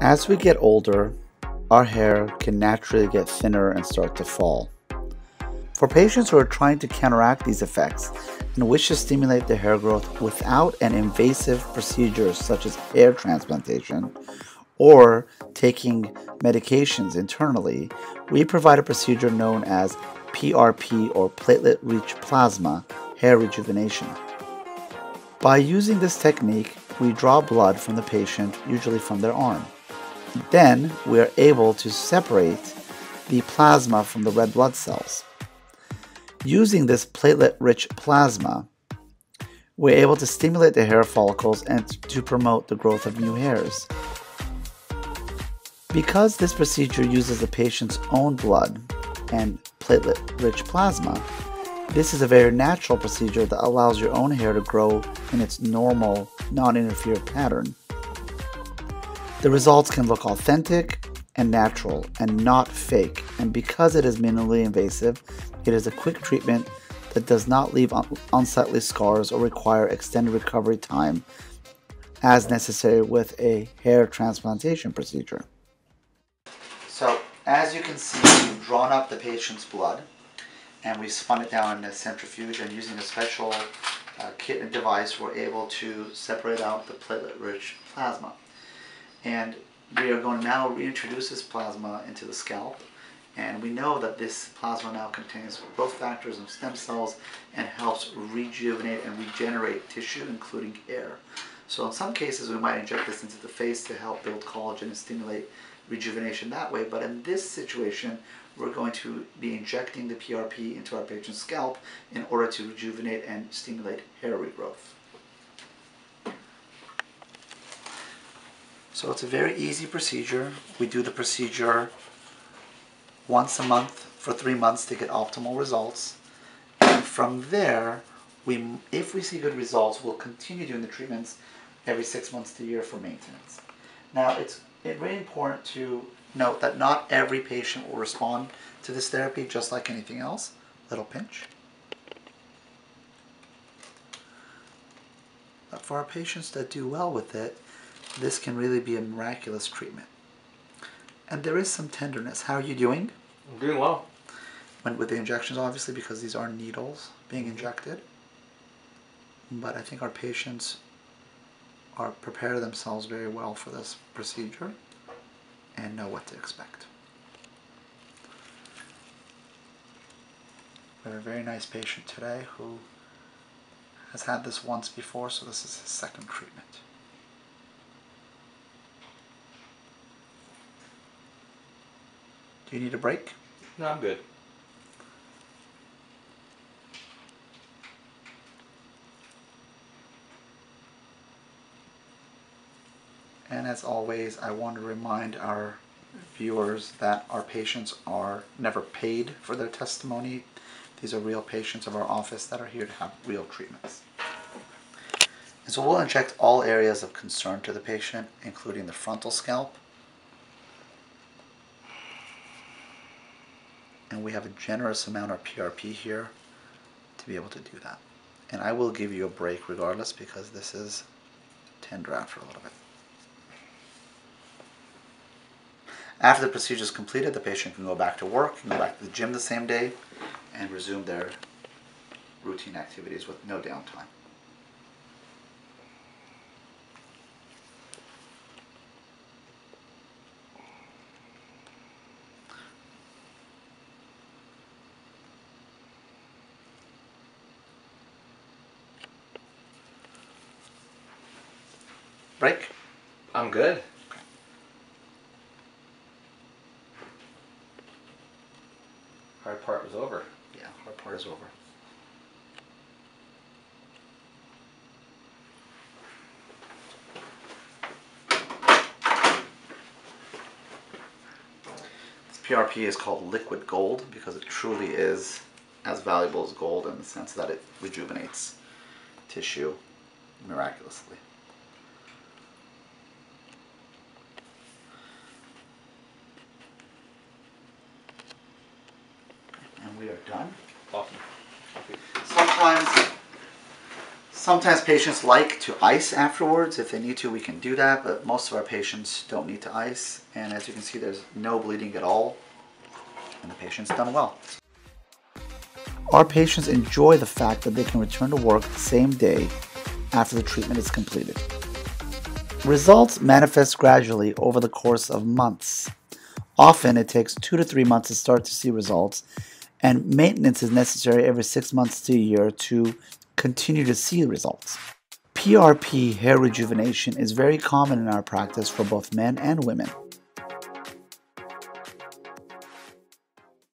As we get older, our hair can naturally get thinner and start to fall. For patients who are trying to counteract these effects and wish to stimulate their hair growth without an invasive procedure such as hair transplantation or taking medications internally, we provide a procedure known as PRP or platelet rich plasma hair rejuvenation. By using this technique, we draw blood from the patient, usually from their arm. Then we are able to separate the plasma from the red blood cells. Using this platelet rich plasma, we're able to stimulate the hair follicles and to promote the growth of new hairs. Because this procedure uses the patient's own blood and platelet rich plasma, this is a very natural procedure that allows your own hair to grow in its normal, non interfered pattern. The results can look authentic and natural and not fake, and because it is minimally invasive, it is a quick treatment that does not leave un- unsightly scars or require extended recovery time as necessary with a hair transplantation procedure. So, as you can see, we've drawn up the patient's blood and we spun it down in a centrifuge and using a special uh, kit and device we're able to separate out the platelet rich plasma and we are going to now reintroduce this plasma into the scalp. And we know that this plasma now contains growth factors and stem cells and helps rejuvenate and regenerate tissue including hair so in some cases we might inject this into the face to help build collagen and stimulate rejuvenation that way. But in this situation we're going to be injecting the PRP into our patient's scalp in order to rejuvenate and stimulate hair regrowth. So it's a very easy procedure. We do the procedure once a month for three months to get optimal results. And from there, we, if we see good results, we'll continue doing the treatments every six months to a year for maintenance. Now, it's very important to note that not every patient will respond to this therapy just like anything else. Little pinch. But for our patients that do well with it, this can really be a miraculous treatment. And there is some tenderness. How are you doing? I'm doing well. When, with the injections, obviously, because these are needles being mm-hmm. injected. But I think our patients are prepare themselves very well for this procedure and know what to expect. We have a very nice patient today who has had this once before, so this is his second treatment. Do you need a break? No, I'm good. And as always, I want to remind our viewers that our patients are never paid for their testimony. These are real patients of our office that are here to have real treatments. And so we'll inject all areas of concern to the patient, including the frontal scalp. And we have a generous amount of PRP here to be able to do that. And I will give you a break regardless because this is tender after a little bit. After the procedure is completed, the patient can go back to work, can go back to the gym the same day, and resume their routine activities with no downtime. Break? I'm good. Hard part was over. Yeah, hard part is over. This PRP is called liquid gold because it truly is as valuable as gold in the sense that it rejuvenates tissue miraculously. Are done. Awesome. Sometimes Sometimes patients like to ice afterwards. If they need to, we can do that, but most of our patients don't need to ice. And as you can see, there's no bleeding at all, and the patient's done well. Our patients enjoy the fact that they can return to work the same day after the treatment is completed. Results manifest gradually over the course of months. Often it takes two to three months to start to see results, and maintenance is necessary every six months to a year to continue to see results. PRP hair rejuvenation is very common in our practice for both men and women.